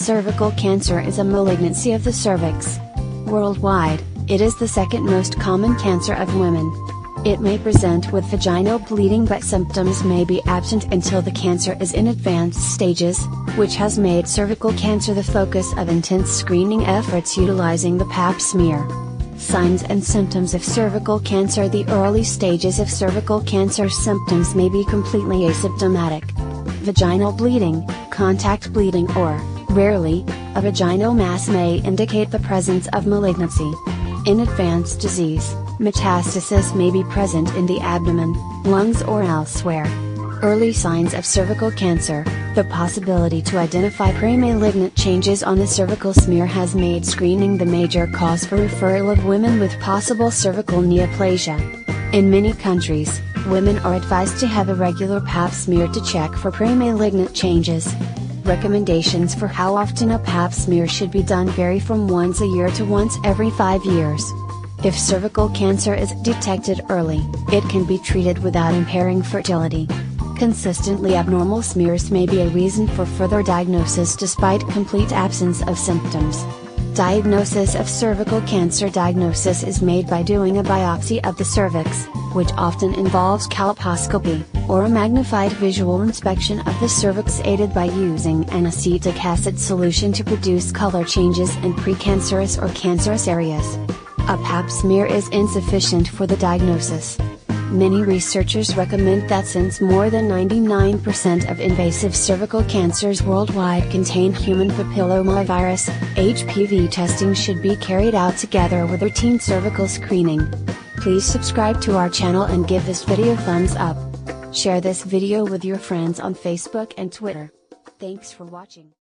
Cervical cancer is a malignancy of the cervix. Worldwide, it is the second most common cancer of women. It may present with vaginal bleeding but symptoms may be absent until the cancer is in advanced stages, which has made cervical cancer the focus of intense screening efforts utilizing the pap smear. Signs and symptoms of cervical cancer The early stages of cervical cancer symptoms may be completely asymptomatic. Vaginal bleeding, contact bleeding or, rarely, a vaginal mass may indicate the presence of malignancy. In advanced disease, metastasis may be present in the abdomen, lungs or elsewhere. Early signs of cervical cancer The possibility to identify premalignant changes on the cervical smear has made screening the major cause for referral of women with possible cervical neoplasia. In many countries, women are advised to have a regular pap smear to check for premalignant changes. Recommendations for how often a pap smear should be done vary from once a year to once every five years. If cervical cancer is detected early, it can be treated without impairing fertility. Consistently abnormal smears may be a reason for further diagnosis despite complete absence of symptoms. Diagnosis of cervical cancer Diagnosis is made by doing a biopsy of the cervix, which often involves colposcopy, or a magnified visual inspection of the cervix aided by using an acetic acid solution to produce color changes in precancerous or cancerous areas. A pap smear is insufficient for the diagnosis. Many researchers recommend that since more than 99% of invasive cervical cancers worldwide contain human papillomavirus, HPV testing should be carried out together with routine cervical screening. Please subscribe to our channel and give this video thumbs up. Share this video with your friends on Facebook and Twitter. Thanks for watching.